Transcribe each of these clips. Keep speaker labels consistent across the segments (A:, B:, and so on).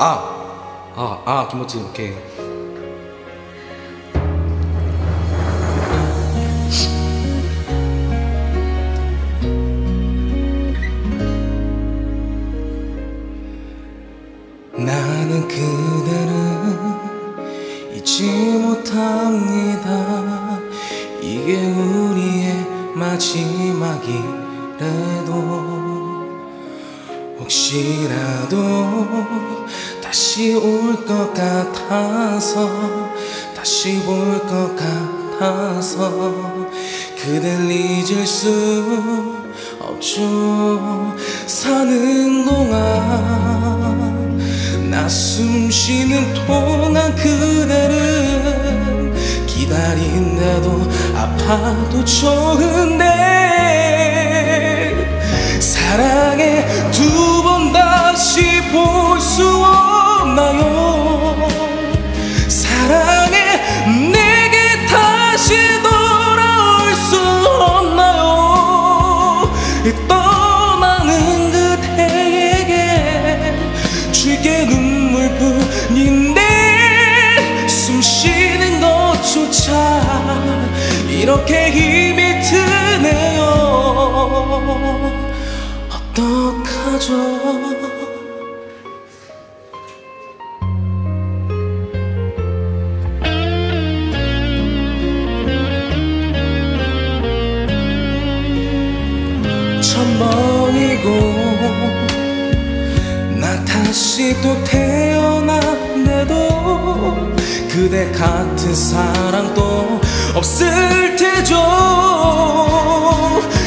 A: 아, 아, 아, 김호진, 오케이. 나는 그대를 잊지 못합니다. 이게 우리의 마지막이라도 혹시라도 다시 올 것 같아서 다시 볼 것 같아서 그댈 잊을 수 없죠. 사는 동안 나 숨 쉬는 동안 그대를 기다린다도 아파도 좋은데 사랑해 것조차 이렇게 힘이 드네요. 어떡하죠? 천번이고 나 다시 또 태어난데도 그대 같은 사랑도 없을 테죠.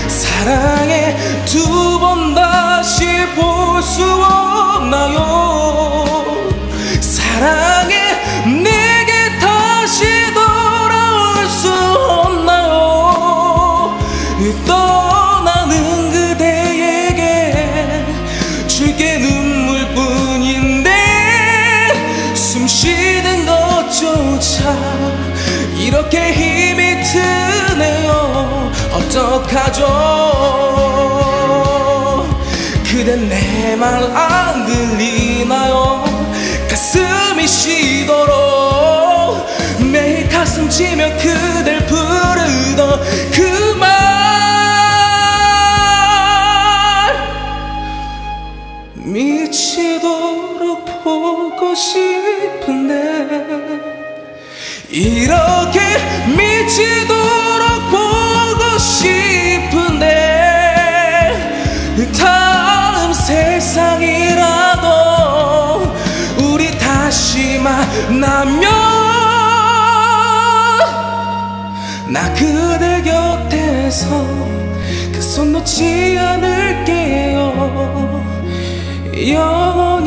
A: 사랑해 두번 다시 볼 수 없나요? 사랑해 내게 다시 돌아올 수 없나요? 떠나는 이렇게 힘이 드네요. 어떡하죠? 그댄 내 말 안 들리나요? 가슴이 쉬도록 매일 가슴 치며 그댈 부르던 그 말. 미치도록 보고 싶은데 이렇게 미치도록 보고 싶은데 다음 세상이라도 우리 다시 만나면 나 그대 곁에서 그 손 놓지 않을게요. 영원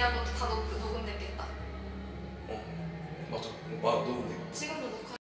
A: ヤードと家族